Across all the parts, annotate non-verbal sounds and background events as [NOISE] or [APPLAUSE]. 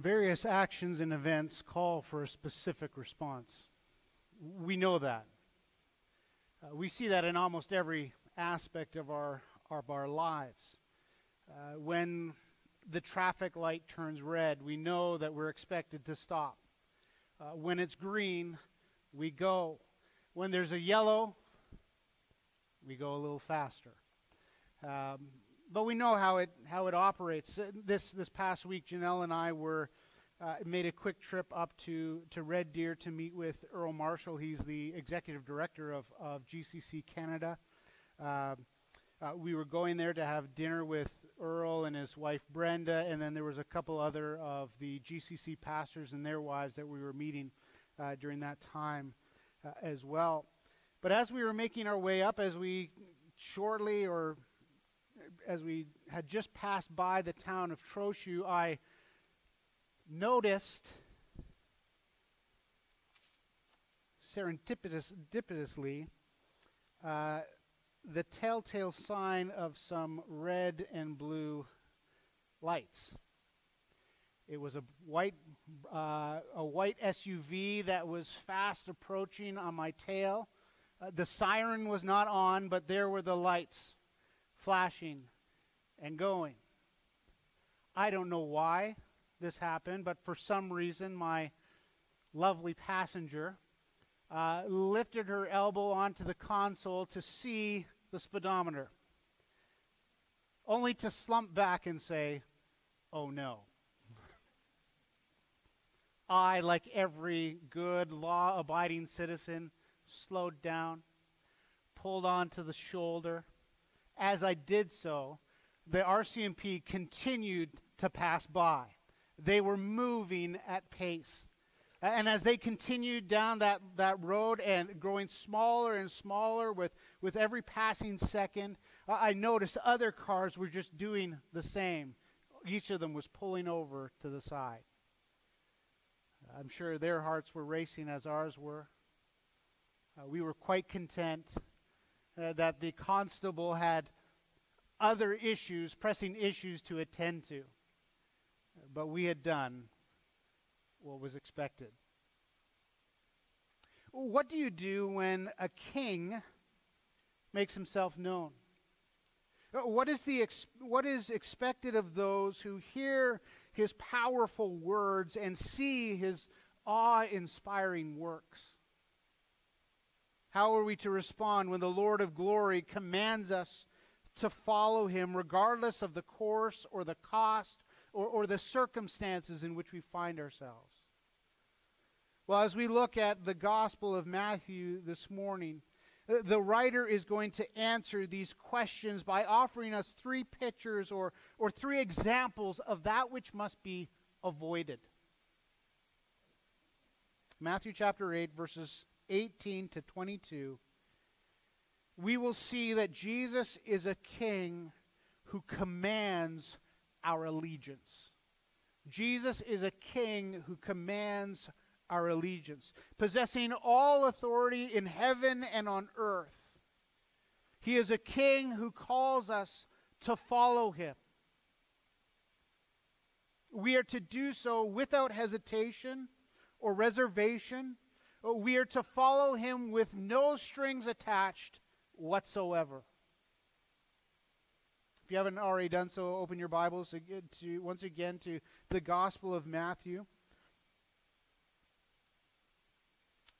various actions and events call for a specific response. We know that. Uh, we see that in almost every aspect of our, of our lives. Uh, when the traffic light turns red, we know that we're expected to stop. Uh, when it's green, we go. When there's a yellow, we go a little faster. Um, but we know how it how it operates. Uh, this this past week, Janelle and I were uh, made a quick trip up to to Red Deer to meet with Earl Marshall. He's the executive director of of GCC Canada. Uh, uh, we were going there to have dinner with Earl and his wife Brenda, and then there was a couple other of the GCC pastors and their wives that we were meeting uh, during that time uh, as well. But as we were making our way up, as we shortly or as we had just passed by the town of Trochu, I noticed serendipitously uh, the telltale sign of some red and blue lights. It was a white, uh, a white SUV that was fast approaching on my tail. Uh, the siren was not on, but there were the lights flashing and going. I don't know why this happened, but for some reason, my lovely passenger uh, lifted her elbow onto the console to see the speedometer, only to slump back and say, Oh no. [LAUGHS] I, like every good law abiding citizen, slowed down, pulled onto the shoulder. As I did so, the RCMP continued to pass by. They were moving at pace. And as they continued down that, that road and growing smaller and smaller with, with every passing second, I noticed other cars were just doing the same. Each of them was pulling over to the side. I'm sure their hearts were racing as ours were. Uh, we were quite content uh, that the constable had other issues, pressing issues to attend to. But we had done what was expected. What do you do when a king makes himself known? What is, the ex- what is expected of those who hear his powerful words and see his awe inspiring works? How are we to respond when the Lord of glory commands us to follow him regardless of the course or the cost or, or the circumstances in which we find ourselves? Well, as we look at the Gospel of Matthew this morning, uh, the writer is going to answer these questions by offering us three pictures or, or three examples of that which must be avoided. Matthew chapter 8, verses 18 to 22, we will see that Jesus is a king who commands our allegiance. Jesus is a king who commands our allegiance, possessing all authority in heaven and on earth. He is a king who calls us to follow him. We are to do so without hesitation or reservation. We are to follow him with no strings attached whatsoever. If you haven't already done so, open your Bibles to, once again to the Gospel of Matthew.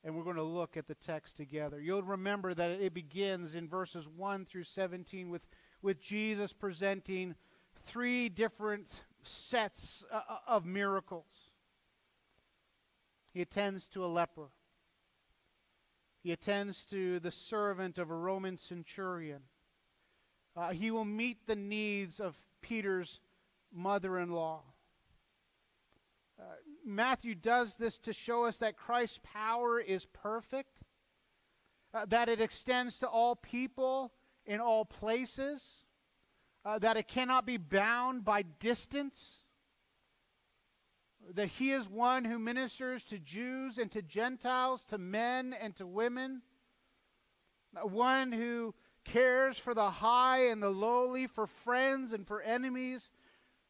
and we're going to look at the text together. You'll remember that it begins in verses 1 through 17 with, with Jesus presenting three different sets uh, uh, of miracles. He attends to a leper. He attends to the servant of a Roman centurion. Uh, he will meet the needs of Peter's mother in law. Uh, Matthew does this to show us that Christ's power is perfect, uh, that it extends to all people in all places, uh, that it cannot be bound by distance, that he is one who ministers to Jews and to Gentiles, to men and to women, one who cares for the high and the lowly, for friends and for enemies,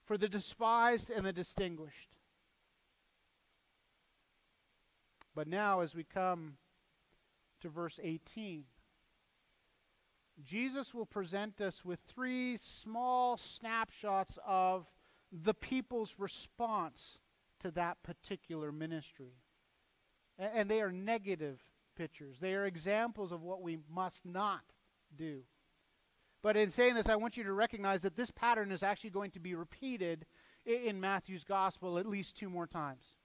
for the despised and the distinguished. But now, as we come to verse 18, Jesus will present us with three small snapshots of the people's response to that particular ministry. And they are negative pictures, they are examples of what we must not do. But in saying this, I want you to recognize that this pattern is actually going to be repeated in Matthew's gospel at least two more times.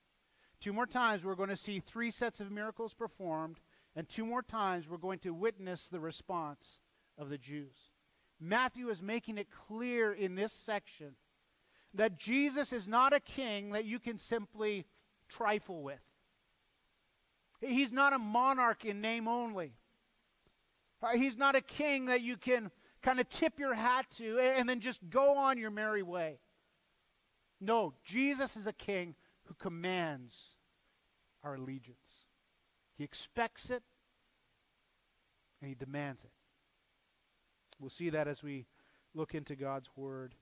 Two more times, we're going to see three sets of miracles performed, and two more times, we're going to witness the response of the Jews. Matthew is making it clear in this section that Jesus is not a king that you can simply trifle with. He's not a monarch in name only. Uh, he's not a king that you can kind of tip your hat to and then just go on your merry way. No, Jesus is a king who commands our allegiance. He expects it and he demands it. We'll see that as we look into God's word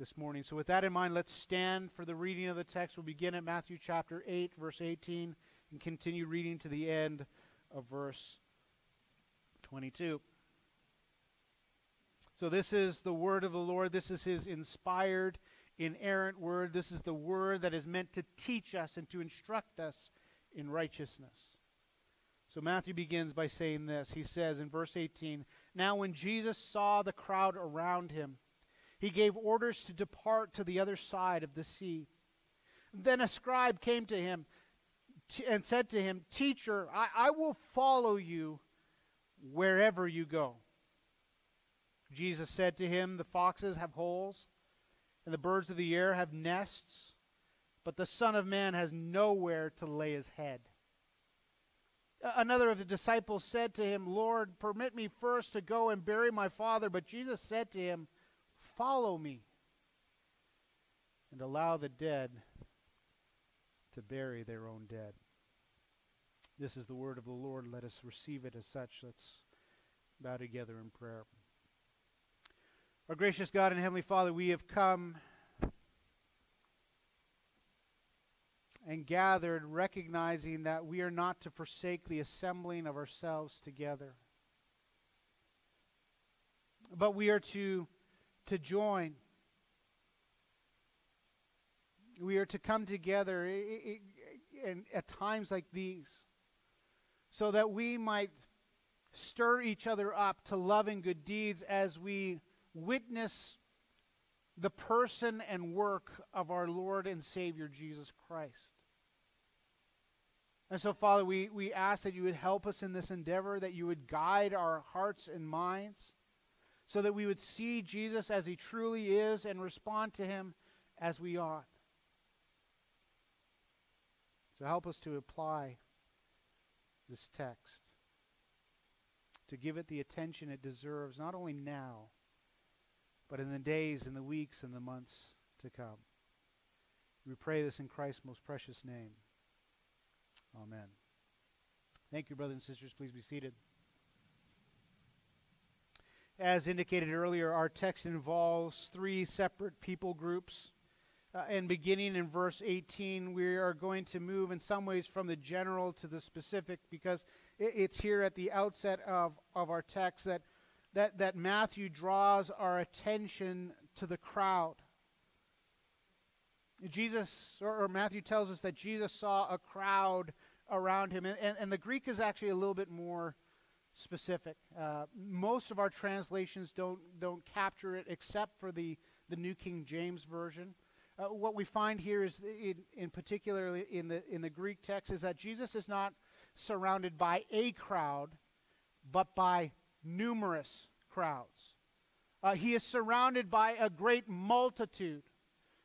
this morning. So, with that in mind, let's stand for the reading of the text. We'll begin at Matthew chapter 8, verse 18, and continue reading to the end of verse 22. So, this is the word of the Lord. This is his inspired, inerrant word. This is the word that is meant to teach us and to instruct us in righteousness. So, Matthew begins by saying this. He says in verse 18 Now, when Jesus saw the crowd around him, he gave orders to depart to the other side of the sea. Then a scribe came to him and said to him, Teacher, I, I will follow you wherever you go. Jesus said to him, The foxes have holes, and the birds of the air have nests, but the Son of Man has nowhere to lay his head. Another of the disciples said to him, Lord, permit me first to go and bury my father. But Jesus said to him, Follow me, and allow the dead to bury their own dead. This is the word of the Lord. Let us receive it as such. Let's bow together in prayer. Our gracious God and Heavenly Father, we have come and gathered recognizing that we are not to forsake the assembling of ourselves together, but we are to, to join. We are to come together in, at times like these so that we might stir each other up to love and good deeds as we witness the person and work of our Lord and Savior Jesus Christ. And so, Father, we, we ask that you would help us in this endeavor, that you would guide our hearts and minds, so that we would see Jesus as he truly is and respond to him as we ought. So, help us to apply this text, to give it the attention it deserves, not only now but in the days and the weeks and the months to come. We pray this in Christ's most precious name. Amen. Thank you, brothers and sisters. Please be seated. As indicated earlier, our text involves three separate people groups. Uh, and beginning in verse 18, we are going to move in some ways from the general to the specific because it, it's here at the outset of, of our text that that, that Matthew draws our attention to the crowd. Jesus, or, or Matthew tells us that Jesus saw a crowd around him. And, and, and the Greek is actually a little bit more specific. Uh, most of our translations don't, don't capture it except for the, the New King James Version. Uh, what we find here is, in, in particular in the, in the Greek text, is that Jesus is not surrounded by a crowd, but by numerous crowds. Uh, he is surrounded by a great multitude,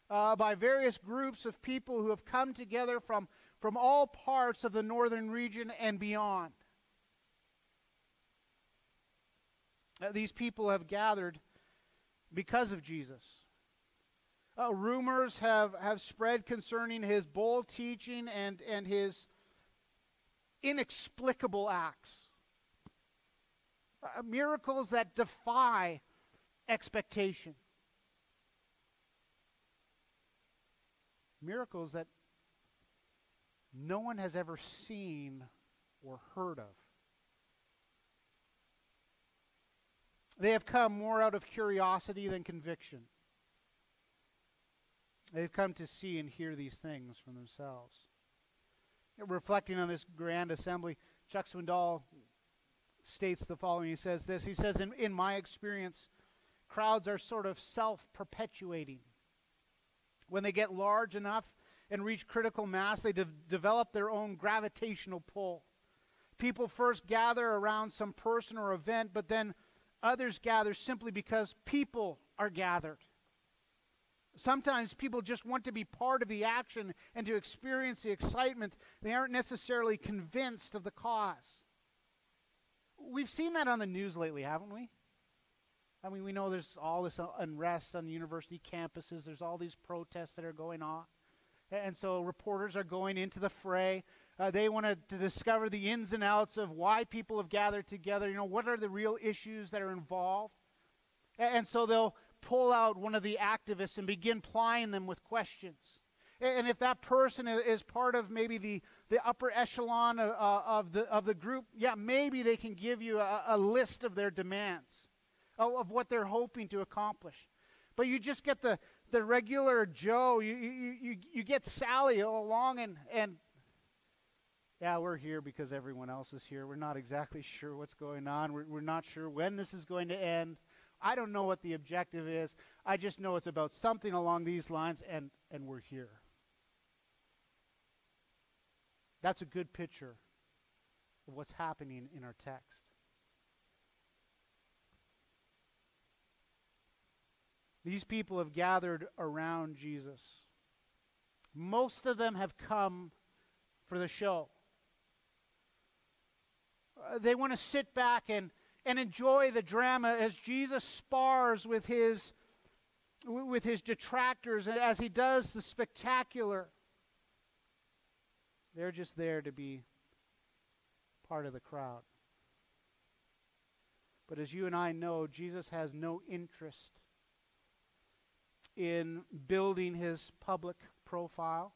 uh, by various groups of people who have come together from, from all parts of the northern region and beyond. Uh, these people have gathered because of Jesus. Uh, rumors have, have spread concerning his bold teaching and, and his inexplicable acts uh, miracles that defy expectation. Miracles that no one has ever seen or heard of. They have come more out of curiosity than conviction. They've come to see and hear these things for themselves. Reflecting on this grand assembly, Chuck Swindoll states the following. He says this He says, In, in my experience, crowds are sort of self perpetuating. When they get large enough and reach critical mass, they de- develop their own gravitational pull. People first gather around some person or event, but then others gather simply because people are gathered. Sometimes people just want to be part of the action and to experience the excitement. They aren't necessarily convinced of the cause. We've seen that on the news lately, haven't we? I mean, we know there's all this unrest on university campuses, there's all these protests that are going on. And so reporters are going into the fray. Uh, they want to, discover the ins and outs of why people have gathered together. You know, what are the real issues that are involved? And, and so they'll pull out one of the activists and begin plying them with questions. And if that person is part of maybe the, the upper echelon of, uh, of, the, of the group, yeah, maybe they can give you a, a list of their demands, of, of, what they're hoping to accomplish. But you just get the, the regular Joe, you, you, you, you get Sally along and, and, yeah, we're here because everyone else is here. We're not exactly [LAUGHS] sure what's going on. We're, we're not sure when this is going to end. I don't know what the objective is. I just know it's about something along these lines, and, and we're here. That's a good picture of what's happening in our text. These people have gathered around Jesus. Most of them have come for the show. Uh, they want to sit back and and enjoy the drama as Jesus spars with his with his detractors and as he does the spectacular. They're just there to be part of the crowd. But as you and I know, Jesus has no interest in building his public profile.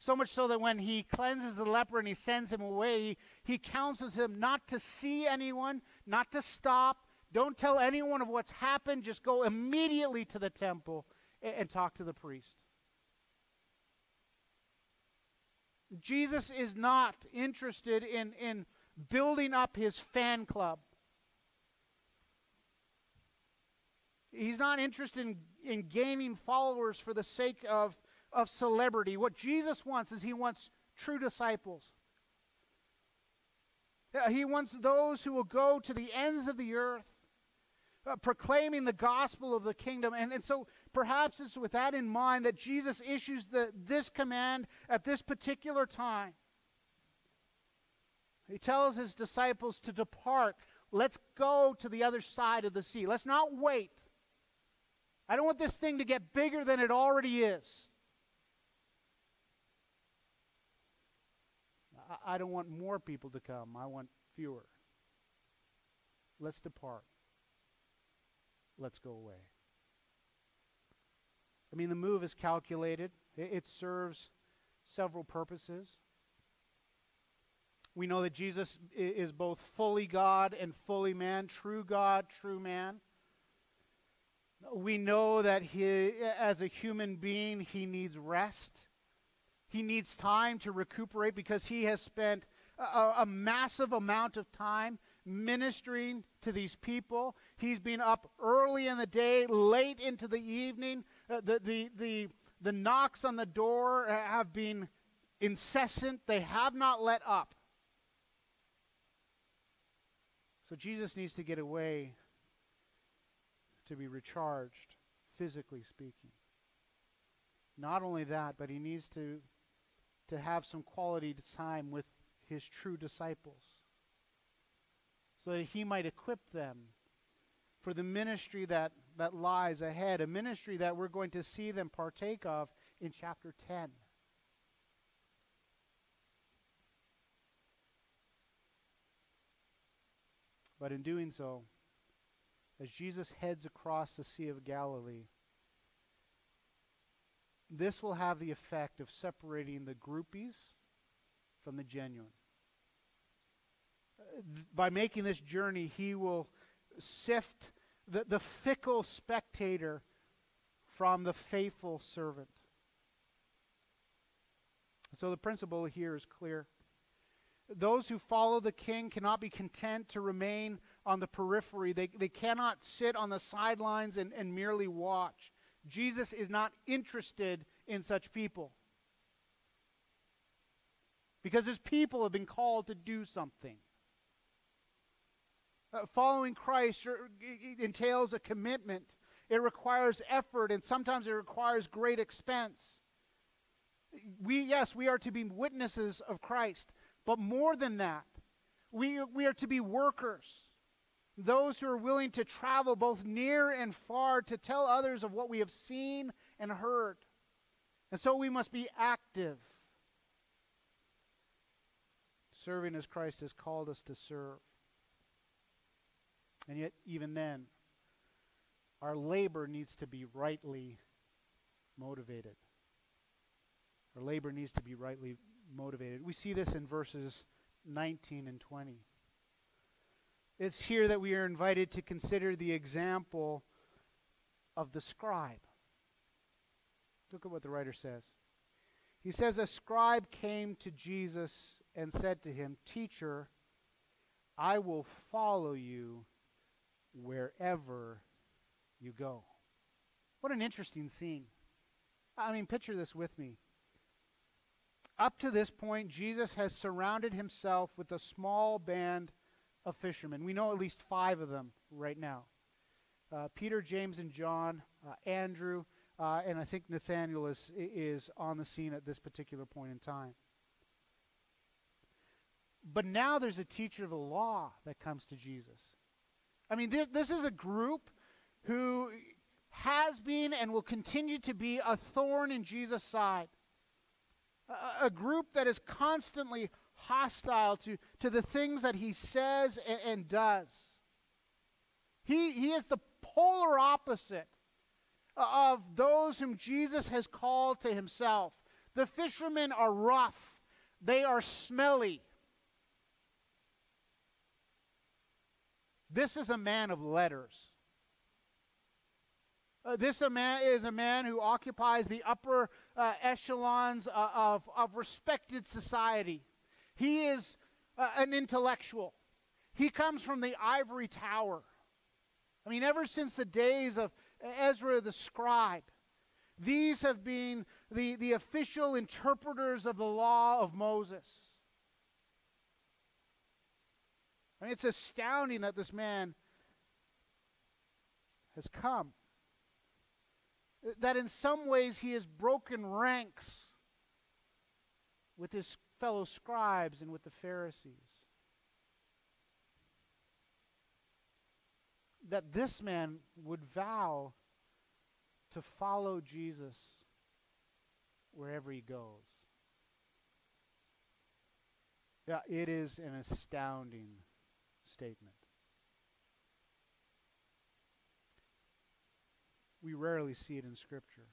So much so that when he cleanses the leper and he sends him away, he counsels him not to see anyone, not to stop. Don't tell anyone of what's happened. Just go immediately to the temple and, and talk to the priest. Jesus is not interested in, in building up his fan club. He's not interested in, in gaining followers for the sake of of celebrity. What Jesus wants is he wants true disciples. He wants those who will go to the ends of the earth, uh, proclaiming the gospel of the kingdom. And, and so perhaps it's with that in mind that Jesus issues the, this command at this particular time. He tells his disciples to depart. Let's go to the other side of the sea. Let's not wait. I don't want this thing to get bigger than it already is. I don't want more people to come. I want fewer. Let's depart. Let's go away. I mean, the move is calculated, it, serves several purposes. We know that Jesus is both fully God and fully man, true God, true man. We know that he, as a human being, he needs rest. He needs time to recuperate because he has spent a, a, massive amount of time ministering to these people. He's been up early in the day, late into the evening. Uh, the, the, the, the knocks on the door have been incessant, they have not let up. So Jesus needs to get away to be recharged, physically speaking. Not only that, but he needs to to have some quality time with his true disciples so that he might equip them for the ministry that, that lies ahead, a ministry that we're going to see them partake of in chapter 10. But in doing so, as Jesus heads across the Sea of Galilee, this will have the effect of separating the groupies from the genuine. Uh, by making this journey, he will sift the, the fickle spectator from the faithful servant. So the principle here is clear. Those who follow the king cannot be content to remain on the periphery. They, they cannot sit on the sidelines and, and merely watch. Jesus is not interested in such people. Because his people have been called to do something. Uh, following Christ entails a commitment. It requires effort, and sometimes it requires great expense. We, yes, we are to be witnesses of Christ, but more than that, we, we are to be workers. Those who are willing to travel both near and far to tell others of what we have seen and heard. And so we must be active, serving as Christ has called us to serve. And yet, even then, our labor needs to be rightly motivated. Our labor needs to be rightly motivated. We see this in verses 19 and 20. It's here that we are invited to consider the example of the scribe. Look at what the writer says. He says, A scribe came to Jesus and said to him, Teacher, I will follow you wherever you go. What an interesting scene. I mean, picture this with me. Up to this point, Jesus has surrounded himself with a small band of fishermen. We know at least five of them right now uh, Peter, James, and John, uh, Andrew, uh, and I think Nathaniel is, is on the scene at this particular point in time. But now there's a teacher of the law that comes to Jesus. I mean, th- this is a group who has been and will continue to be a thorn in Jesus' side a, a group that is constantly hostile to, to the things that he says and, and does. He, he is the polar opposite of those whom Jesus has called to himself. The fishermen are rough, they are smelly. This is a man of letters. Uh, this a man is a man who occupies the upper uh, echelons uh, of, of respected society. He is uh, an intellectual. He comes from the ivory tower. I mean, ever since the days of Ezra the scribe, these have been the, the official interpreters of the law of Moses. I mean, it's astounding that this man has come that in some ways he has broken ranks with his fellow scribes and with the Pharisees. That this man would vow to follow Jesus wherever he goes. Yeah, it is an astounding statement. We rarely see it in Scripture.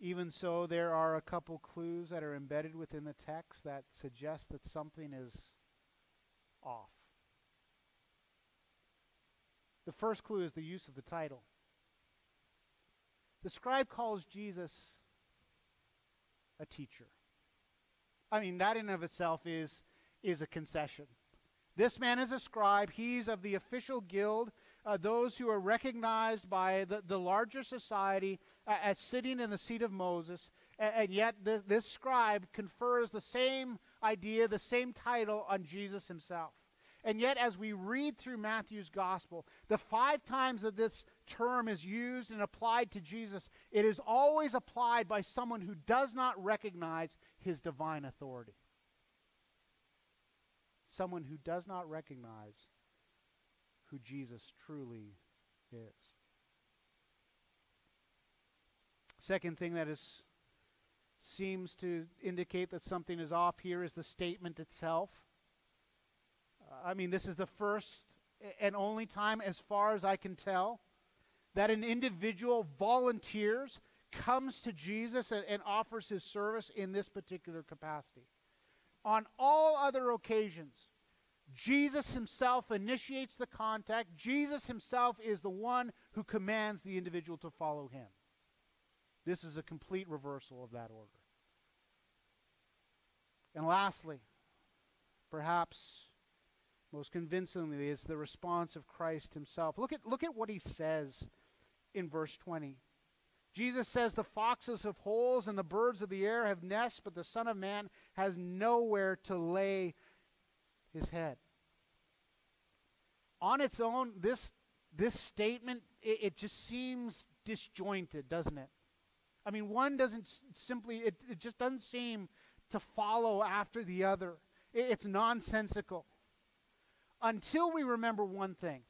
Even so, there are a couple clues that are embedded within the text that suggest that something is off. The first clue is the use of the title. The scribe calls Jesus a teacher. I mean, that in of itself is, is a concession. This man is a scribe. He's of the official guild uh, those who are recognized by the, the larger society as sitting in the seat of Moses, and, yet th- this scribe confers the same idea, the same title on Jesus himself. And yet, as we read through Matthew's gospel, the five times that this term is used and applied to Jesus, it is always applied by someone who does not recognize his divine authority. Someone who does not recognize who Jesus truly is. Second thing that is seems to indicate that something is off here is the statement itself. Uh, I mean, this is the first and only time, as far as I can tell, that an individual volunteers, comes to Jesus and, and offers his service in this particular capacity. On all other occasions, Jesus himself initiates the contact. Jesus himself is the one who commands the individual to follow him. This is a complete reversal of that order. And lastly, perhaps most convincingly, is the response of Christ himself. Look at, look at what he says in verse 20. Jesus says, The foxes have holes and the birds of the air have nests, but the Son of Man has nowhere to lay his head. On its own, this, this statement, it, it just seems disjointed, doesn't it? I mean, one doesn't simply, it, it just doesn't seem to follow after the other. It, it's nonsensical. Until we remember one thing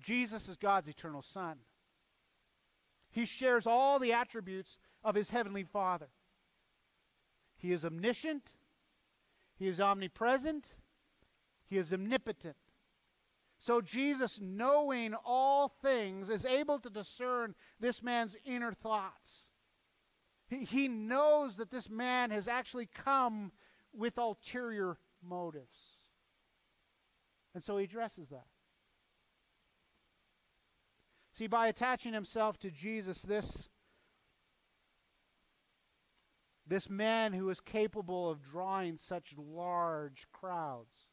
Jesus is God's eternal Son. He shares all the attributes of his heavenly Father. He is omniscient, he is omnipresent, he is omnipotent. So Jesus, knowing all things, is able to discern this man's inner thoughts. He, he knows that this man has actually come with ulterior motives. And so he addresses that. See, by attaching himself to Jesus, this, this man who is capable of drawing such large crowds,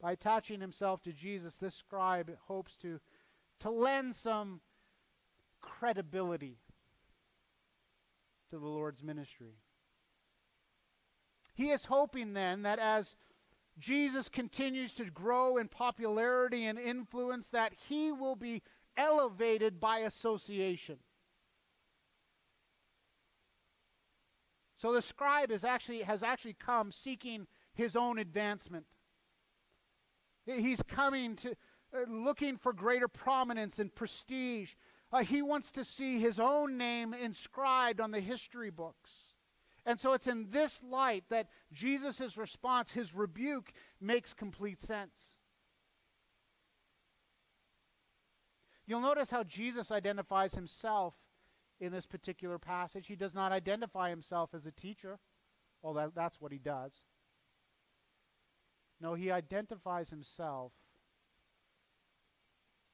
by attaching himself to Jesus, this scribe hopes to, to lend some credibility to the Lord's ministry. He is hoping then that as Jesus continues to grow in popularity and influence, that he will be elevated by association. So the scribe is actually, has actually come seeking his own advancement. He's coming to uh, looking for greater prominence and prestige. Uh, he wants to see his own name inscribed on the history books. And so it's in this light that Jesus' response, his rebuke, makes complete sense. You'll notice how Jesus identifies himself in this particular passage. He does not identify himself as a teacher, although that's what he does. No, he identifies himself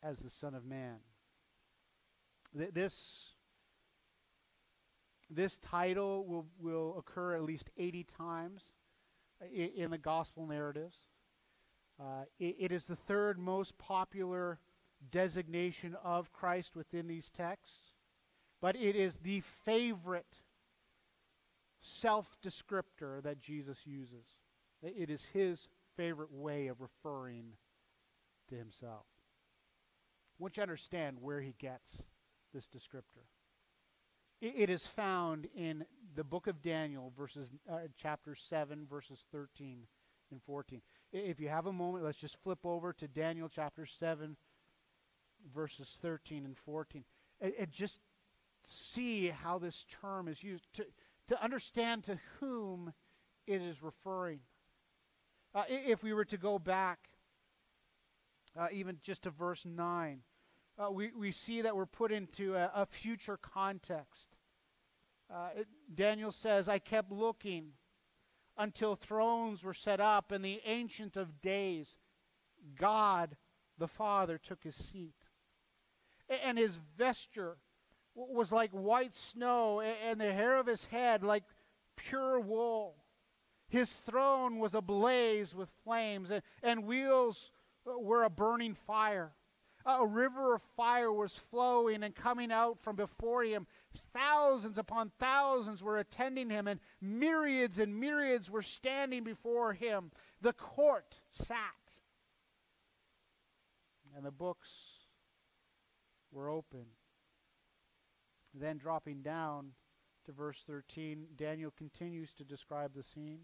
as the Son of Man. Th- this, this title will, will occur at least 80 times in, in the gospel narratives. Uh, it, it is the third most popular designation of Christ within these texts, but it is the favorite self descriptor that Jesus uses. It is his favorite way of referring to himself. Once you understand where he gets this descriptor, it, it is found in the book of Daniel, verses uh, chapter seven, verses thirteen and fourteen. If you have a moment, let's just flip over to Daniel chapter seven, verses 13 and 14. And, and just see how this term is used to, to understand to whom it is referring. Uh, if we were to go back uh, even just to verse 9, uh, we, we see that we're put into a, a future context. Uh, it, Daniel says, I kept looking until thrones were set up, and the Ancient of Days, God the Father, took his seat and his vesture was like white snow, and the hair of his head like pure wool. His throne was ablaze with flames, and, and wheels uh, were a burning fire. A river of fire was flowing and coming out from before him. Thousands upon thousands were attending him, and myriads and myriads were standing before him. The court sat, and the books were open. Then, dropping down to verse 13, Daniel continues to describe the scene.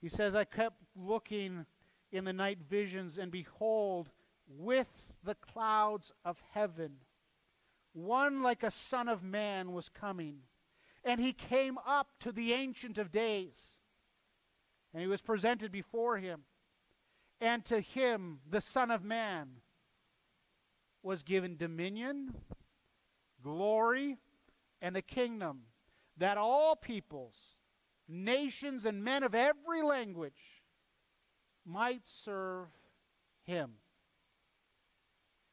He says, I kept looking in the night visions, and behold, with the clouds of heaven, one like a son of man was coming. And he came up to the Ancient of Days, and he was presented before him. And to him, the Son of Man, was given dominion glory, and a kingdom that all peoples, nations, and men of every language might serve him.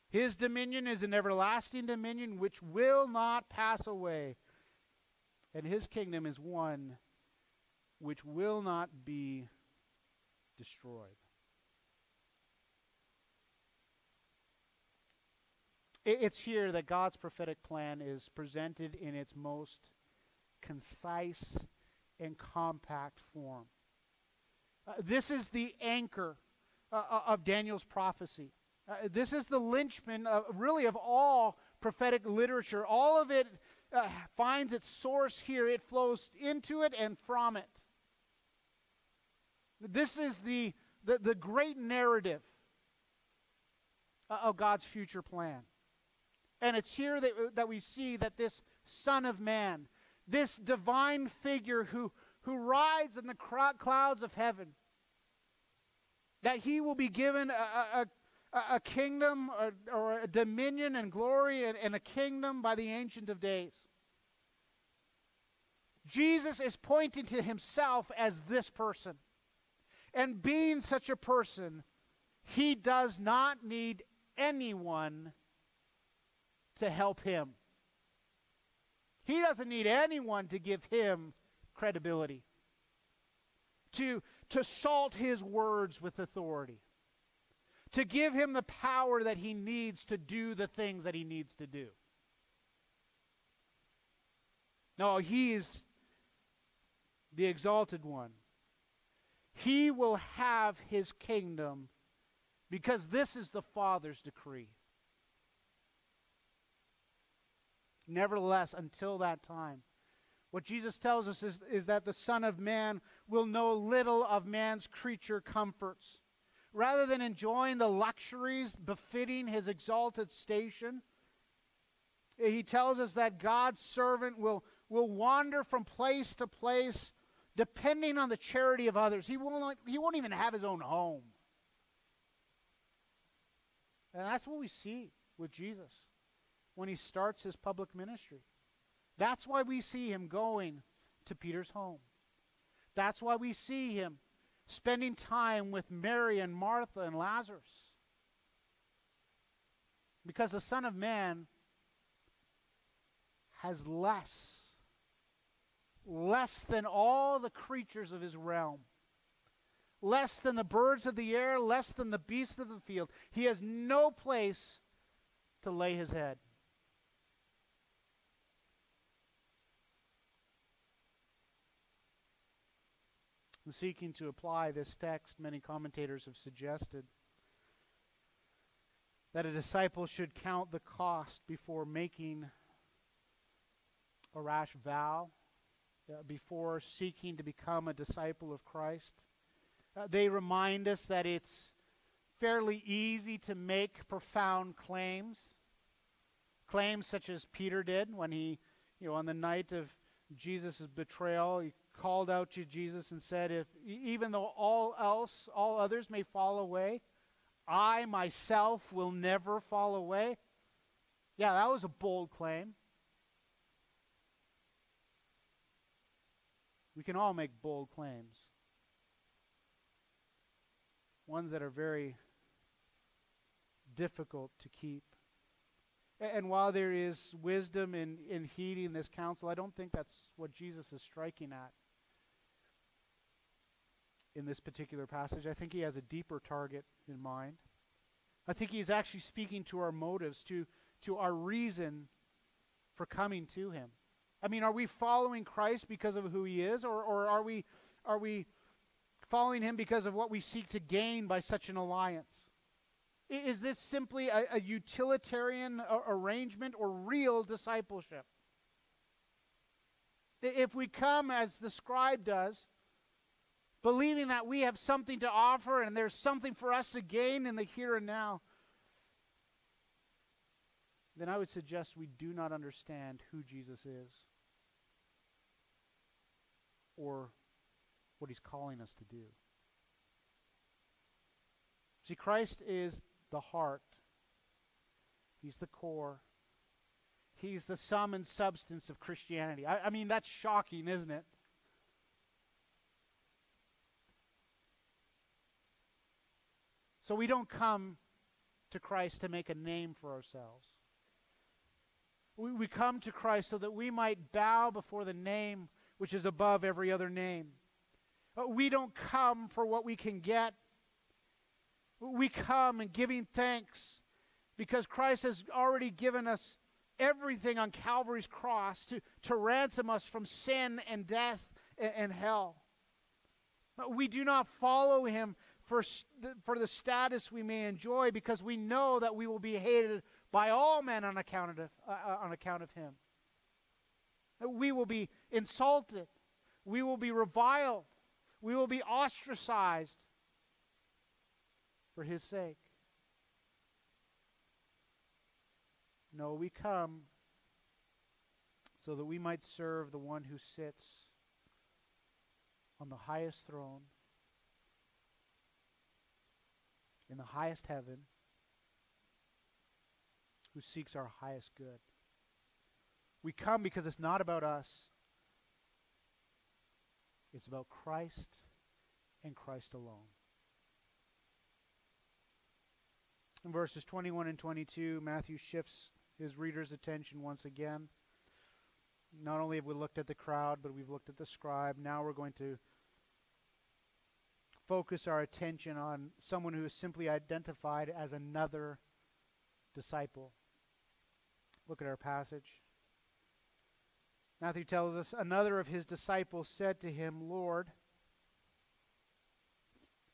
His dominion is an everlasting dominion which will not pass away, and his kingdom is one which will not be destroyed. It's here that God's prophetic plan is presented in its most concise and compact form. Uh, this is the anchor uh, uh of Daniel's prophecy. Uh, this is the linchpin, of, really, of all prophetic literature. All of it uh, finds its source here, it flows into it and from it. This is the, the, the great narrative uh, of God's future plan. And it's here that, that we see that this Son of Man, this divine figure who, who rides in the clouds of heaven, that he will be given a, a, a kingdom or, or, a dominion and glory and, and a kingdom by the Ancient of Days. Jesus is pointing to himself as this person. And being such a person, he does not need anyone to help him. He doesn't need anyone to give him credibility, to, to salt his words with authority, to give him the power that he needs to do the things that he needs to do. No, he's the exalted one. He will have his kingdom because this is the Father's decree. Nevertheless, until that time, what Jesus tells us is, is that the Son of Man will know little of man's creature comforts. Rather than enjoying the luxuries befitting his exalted station, he tells us that God's servant will, will wander from place to place depending on the charity of others. He won't, he won't even have his own home. And that's what we see with Jesus when he starts his public ministry. That's why we see him going to Peter's home. That's why we see him spending time with Mary and Martha and Lazarus. Because the Son of Man has less, less than all the creatures of his realm, less than the birds of the air, less than the beasts of the field. He has no place to lay his head. In seeking to apply this text, many commentators have suggested that a disciple should count the cost before making a rash vow, uh, before seeking to become a disciple of Christ. Uh, they remind us that it's fairly easy to make profound claims. Claims such as Peter did when he, you know, on the night of Jesus' betrayal, he called out to Jesus and said, If even though all else, all others may fall away, I myself will never fall away. Yeah, that was a bold claim. We can all make bold claims. Ones that are very difficult to keep. And while there is wisdom in, in heeding this counsel, I don't think that's what Jesus is striking at in this particular passage. I think he has a deeper target in mind. I think he's actually speaking to our motives, to, to our reason for coming to him. I mean, are we following Christ because of who he is, or, or are, we, are we following him because of what we seek to gain by such an alliance? Is this simply a, a utilitarian a- arrangement or real discipleship? If we come as the scribe does, believing that we have something to offer and there's something for us to gain in the here and now, then I would suggest we do not understand who Jesus is or what he's calling us to do. See, Christ is the heart, he's the core. he's the sum and substance of Christianity. I, I mean, that's shocking, isn't it? So we don't come to Christ to make a name for ourselves. We, we come to Christ so that we might bow before the name which is above every other name. Uh, we don't come for what we can get. We come and giving thanks because Christ has already given us everything on Calvary's cross to, to ransom us from sin and death and, and hell. But we do not follow him for, for the status we may enjoy because we know that we will be hated by all men on account of, uh, uh, on account of him. We will be insulted. We will be reviled. We will be ostracized for his sake. No, we come so that we might serve the one who sits on the highest throne in the highest heaven who seeks our highest good. We come because it's not about us, it's about Christ and Christ alone. In verses 21 and 22, Matthew shifts his reader's attention once again. Not only have we looked at the crowd, but we've looked at the scribe. Now we're going to focus our attention on someone who is simply identified as another disciple. Look at our passage. Matthew tells us another of his disciples said to him, Lord,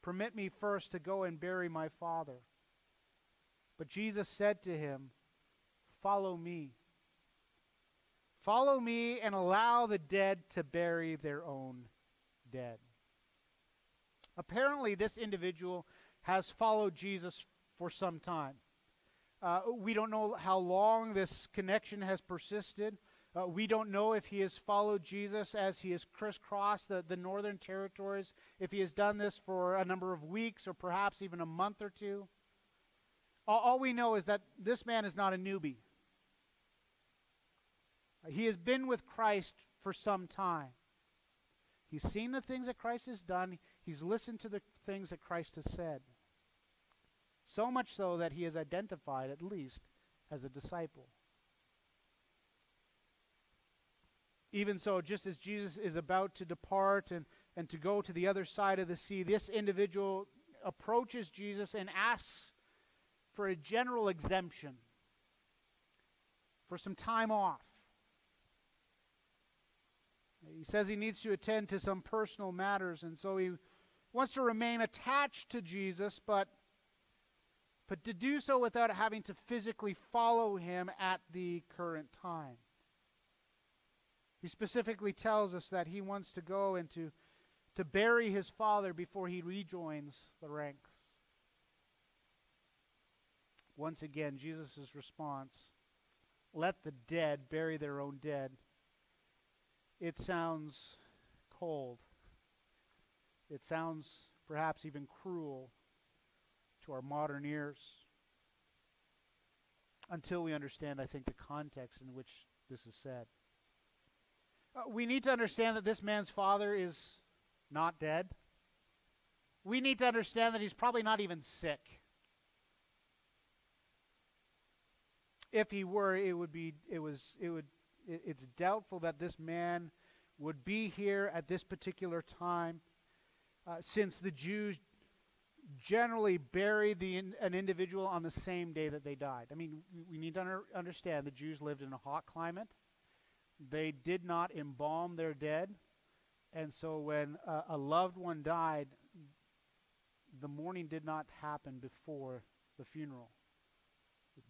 permit me first to go and bury my father. But Jesus said to him, Follow me. Follow me and allow the dead to bury their own dead. Apparently, this individual has followed Jesus for some time. Uh, we don't know how long this connection has persisted. Uh, we don't know if he has followed Jesus as he has crisscrossed the, the northern territories, if he has done this for a number of weeks or perhaps even a month or two. All, all we know is that this man is not a newbie. He has been with Christ for some time. He's seen the things that Christ has done. He's listened to the things that Christ has said. So much so that he is identified, at least, as a disciple. Even so, just as Jesus is about to depart and, and to go to the other side of the sea, this individual approaches Jesus and asks for a general exemption, for some time off. He says he needs to attend to some personal matters, and so he wants to remain attached to Jesus, but, but to do so without having to physically follow him at the current time. He specifically tells us that he wants to go and to, to bury his father before he rejoins the ranks. Once again, Jesus' response let the dead bury their own dead. It sounds cold. It sounds perhaps even cruel to our modern ears until we understand, I think, the context in which this is said. Uh, we need to understand that this man's father is not dead. We need to understand that he's probably not even sick. If he were, it would be it was it would it, it's doubtful that this man would be here at this particular time uh, since the Jews generally buried the in, an individual on the same day that they died. I mean, we, need to under, understand the Jews lived in a hot climate. They did not embalm their dead. And so when uh, a loved one died, the mourning did not happen before the funeral.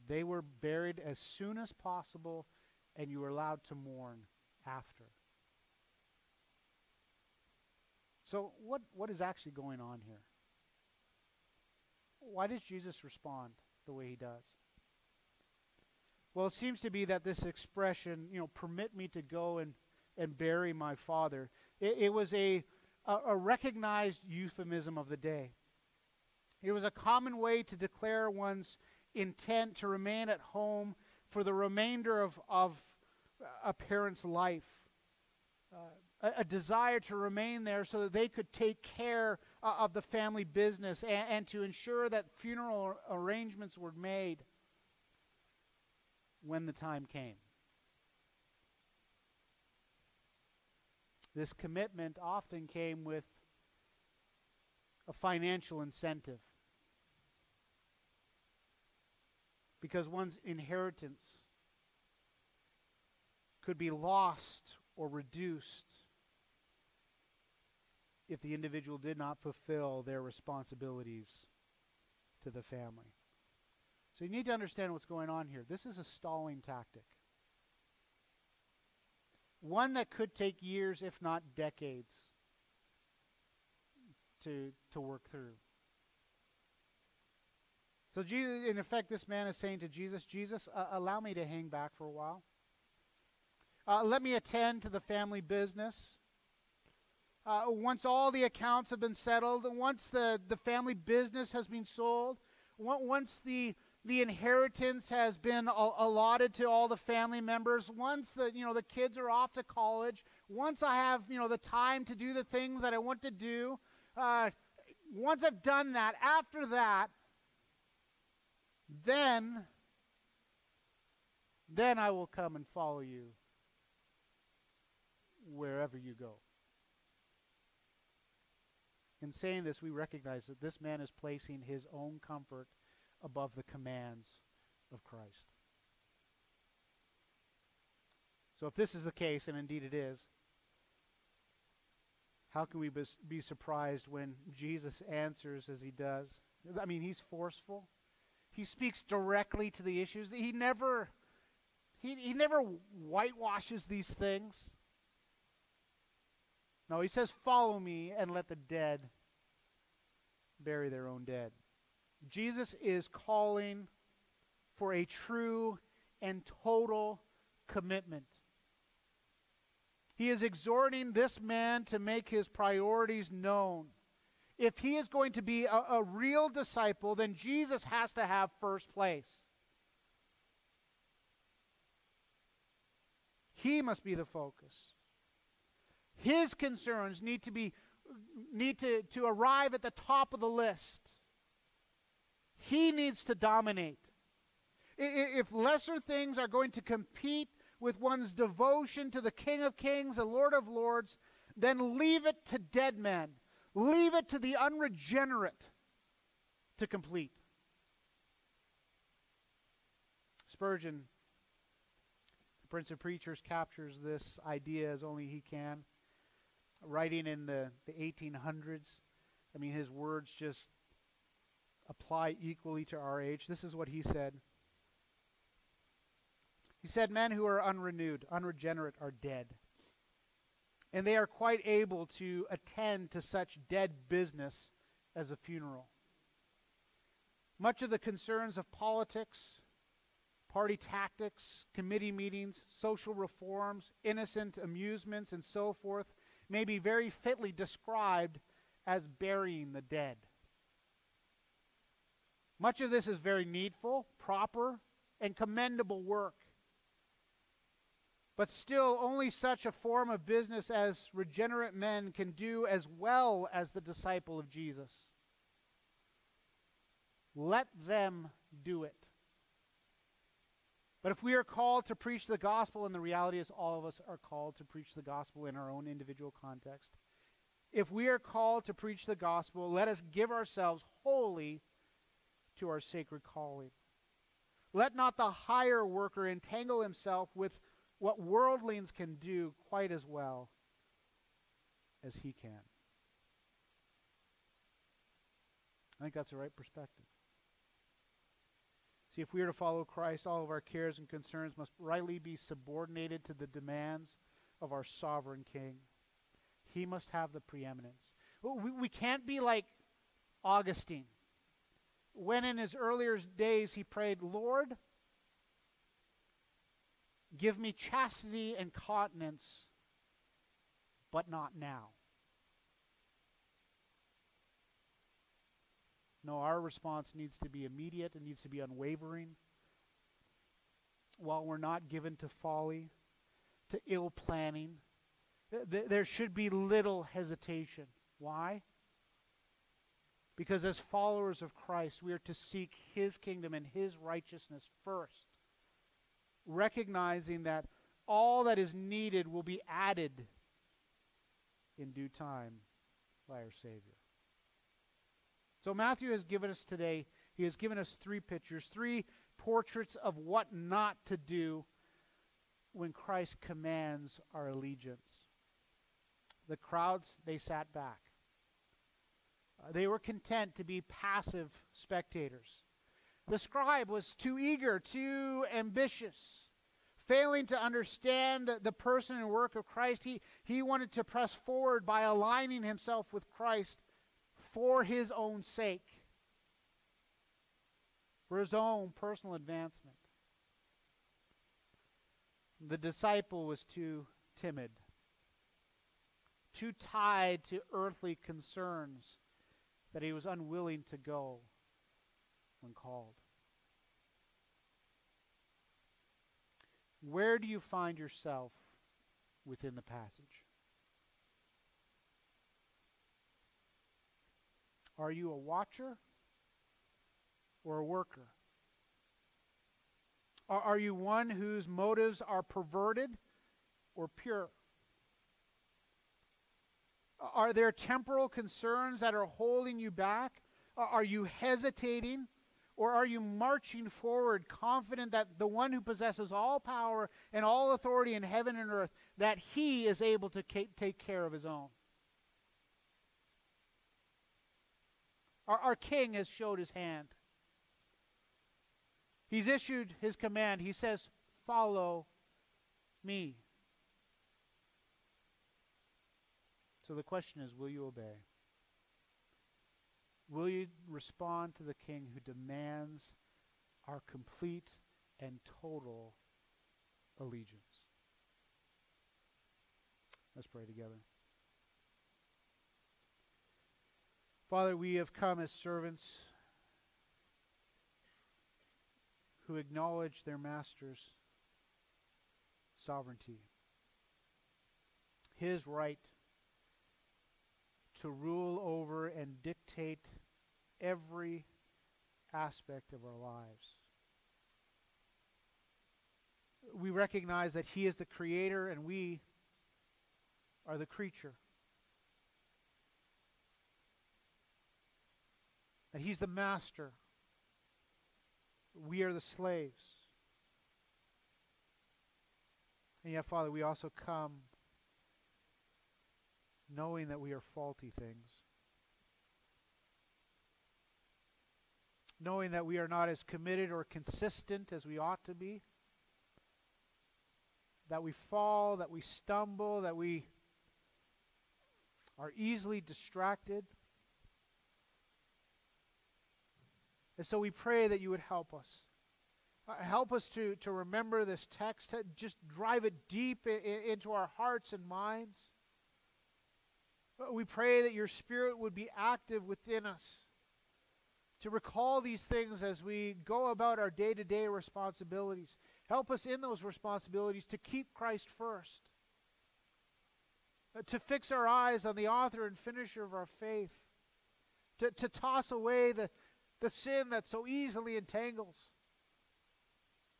They were buried as soon as possible, and you were allowed to mourn after. So, what, what is actually going on here? Why does Jesus respond the way he does? Well, it seems to be that this expression, you know, permit me to go and, and bury my father, it, it was a, a, a recognized euphemism of the day. It was a common way to declare one's intent to remain at home for the remainder of, of a parent's life. Uh, a, a, desire to remain there so that they could take care uh, of the family business and, and to ensure that funeral arrangements were made when the time came. This commitment often came with a financial incentive. Because one's inheritance could be lost or reduced if the individual did not fulfill their responsibilities to the family. So you need to understand what's going on here. This is a stalling tactic. One that could take years, if not decades, to, to work through. So, Jesus, in effect, this man is saying to Jesus, Jesus, uh, allow me to hang back for a while. Uh, let me attend to the family business. Uh, once all the accounts have been settled, once the, the family business has been sold, once the the inheritance has been allotted to all the family members once the you know the kids are off to college once i have you know the time to do the things that i want to do uh, once i've done that after that then then i will come and follow you wherever you go in saying this we recognize that this man is placing his own comfort above the commands of Christ. So, if this is the case, and indeed it is, how can we be surprised when Jesus answers as he does? I mean, he's forceful. He speaks directly to the issues. He never he, he never whitewashes these things. No, he says, Follow me and let the dead bury their own dead. Jesus is calling for a true and total commitment. He is exhorting this man to make his priorities known. If he is going to be a, a real disciple, then Jesus has to have first place. He must be the focus. His concerns need to be need to, to arrive at the top of the list. He needs to dominate. If lesser things are going to compete with one's devotion to the King of Kings and Lord of Lords, then leave it to dead men. Leave it to the unregenerate to complete. Spurgeon, the Prince of Preachers, captures this idea as only he can. Writing in the, the 1800s, I mean, his words just apply equally to our age. This is what he said. He said, Men who are unrenewed, unregenerate, are dead. And they are quite able to attend to such dead business as a funeral. Much of the concerns of politics, party tactics, committee meetings, social reforms, innocent amusements, and so forth may be very fitly described as burying the dead. Much of this is very needful, proper, and commendable work. But still, only such a form of business as regenerate men can do as well as the disciple of Jesus. Let them do it. But if we are called to preach the gospel, and the reality is all of us are called to preach the gospel in our own individual context, if we are called to preach the gospel, let us give ourselves wholly to our sacred calling. Let not the higher worker entangle himself with what worldlings can do quite as well as he can. I think that's the right perspective. If we are to follow Christ, all of our cares and concerns must rightly be subordinated to the demands of our sovereign King. He must have the preeminence. We, we can't be like Augustine when in his earlier days he prayed, Lord, give me chastity and continence, but not now. No, our response needs to be immediate, it needs to be unwavering. while we're not given to folly, to ill planning, th- there should be little hesitation. Why? Because as followers of Christ, we are to seek His kingdom and His righteousness first, recognizing that all that is needed will be added in due time by our Savior. So Matthew has given us today, he has given us three pictures, three portraits of what not to do when Christ commands our allegiance. The crowds, they sat back. Uh, they were content to be passive spectators. The scribe was too eager, too ambitious, failing to understand the person and work of Christ. He, he wanted to press forward by aligning himself with Christ for his own sake, for his own personal advancement. The disciple was too timid, too tied to earthly concerns that he was unwilling to go when called. Where do you find yourself within the passage? Are you a watcher or a worker? Are, you one whose motives are perverted or pure? Are there temporal concerns that are holding you back? Are you hesitating? Or are you marching forward confident that the one who possesses all power and all authority in heaven and earth, that he is able to take care of his own? Our, our king has showed his hand. He's issued his command. He says, Follow me. So the question is will you obey? Will you respond to the king who demands our complete and total allegiance? Let's pray together. Father, we have come as servants who acknowledge their master's sovereignty, his right to rule over and dictate every aspect of our lives. We recognize that He is the creator and we are the creature. That He's the master. We are the slaves. And yet, Father, we also come knowing that we are faulty things. Knowing that we are not as committed or consistent as we ought to be. That we fall, that we stumble, that we are easily distracted. And so we pray that you would help us. Uh, help us to, to remember this text, to just drive it deep in, in, into our hearts and minds. Uh, we pray that your Spirit would be active within us to recall these things as we go about our day to day responsibilities. Help us in those responsibilities to keep Christ first, uh, to fix our eyes on the author and finisher of our faith, to, to toss away the, the sin that so easily entangles,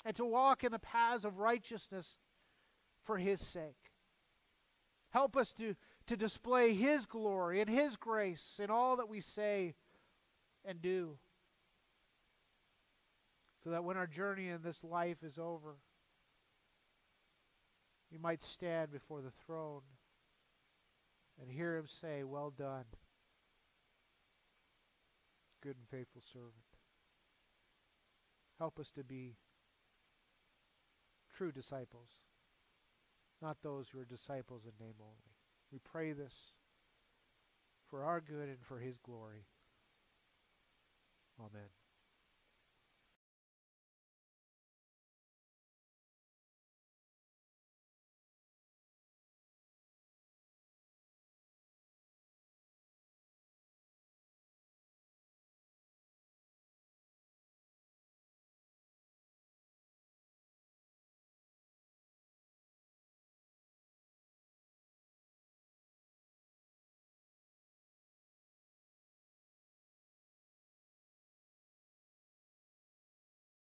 and to walk in the paths of righteousness for His sake. Help us to, to display His glory and His grace in all that we say and do. So that when our journey in this life is over, we might stand before the throne and hear Him say, Well done good and faithful servant. Help us to be true disciples, not those who are disciples in name only. We pray this for our good and for his glory. Amen.